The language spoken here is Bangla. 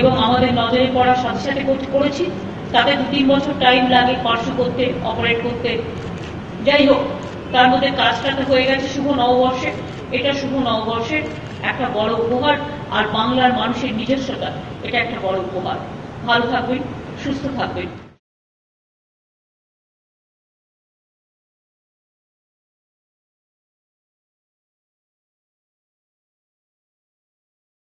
এবং আমাদের নজরে পড়ার সাথে সাথে করেছি। তাতে দু তিন বছর টাইম লাগে পার্শ্ব করতে অপারেট করতে। যাই হোক, তার মধ্যে কাজটা তো হয়ে গেছে শুভ নববর্ষে। এটা শুভ নববর্ষের একটা বড় উপহার আর বাংলার মানুষের নিজস্বতা, এটা একটা বড় উপহার। ভালো থাকবেন, সুস্থ থাকবেন।